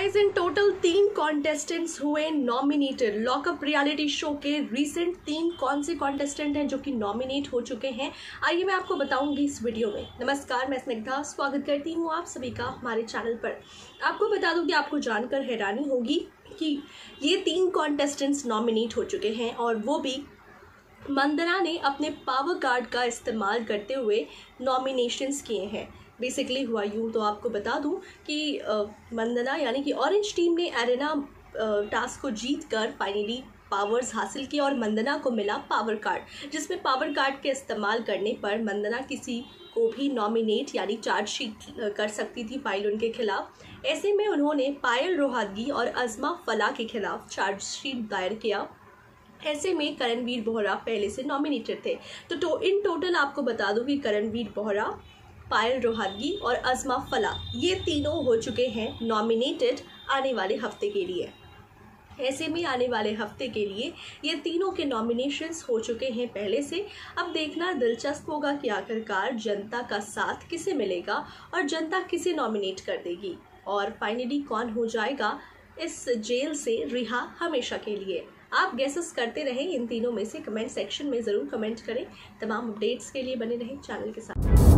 Guys in total तीन contestants हुए nominated Lock Upp reality show के रीसेंट तीन कौन से कॉन्टेस्टेंट हैं जो कि नॉमिनेट हो चुके हैं? आइए मैं आपको बताऊँगी इस वीडियो में. नमस्कार, मैं स्निग्धा. स्वागत करती हूँ आप सभी का हमारे चैनल पर. आपको बता दूँ कि आपको जानकर हैरानी होगी कि ये तीन कॉन्टेस्टेंट्स नॉमिनेट हो चुके हैं और वो भी मंदना ने अपने पावर कार्ड का इस्तेमाल करते हुए नॉमिनेशंस किए हैं। बेसिकली हुआ यूँ तो आपको बता दूँ कि मंदना यानी कि ऑरेंज टीम ने एरेना टास्क को जीत कर फाइनली पावर्स हासिल किया और मंदना को मिला पावर कार्ड जिसमें पावर कार्ड के इस्तेमाल करने पर मंदना किसी को भी नॉमिनेट यानी चार्जशीट कर सकती थी फ़ाइल उनके खिलाफ। ऐसे में उन्होंने पायल रोहादगी और अजमा फला के खिलाफ चार्जशीट दायर किया। ऐसे में करणवीर बोहरा पहले से नॉमिनेटेड थे। तो, तो इन टोटल आपको बता दूँ कि करणवीर बोहरा पायल रोहानगी और अजमा फला ये तीनों हो चुके हैं नॉमिनेटेड आने वाले हफ़्ते के लिए। ऐसे में आने वाले हफ़्ते के लिए ये तीनों के नॉमिनेशंस हो चुके हैं पहले से। अब देखना दिलचस्प होगा कि आखिरकार जनता का साथ किसे मिलेगा और जनता किसे नॉमिनेट कर देगी। और फाइनली कौन हो जाएगा? इस जेल से रिहा हमेशा के लिए। आप गैसेस करते रहें, इन तीनों में से कमेंट सेक्शन में ज़रूर कमेंट करें। तमाम अपडेट्स के लिए बने रहें चैनल के साथ।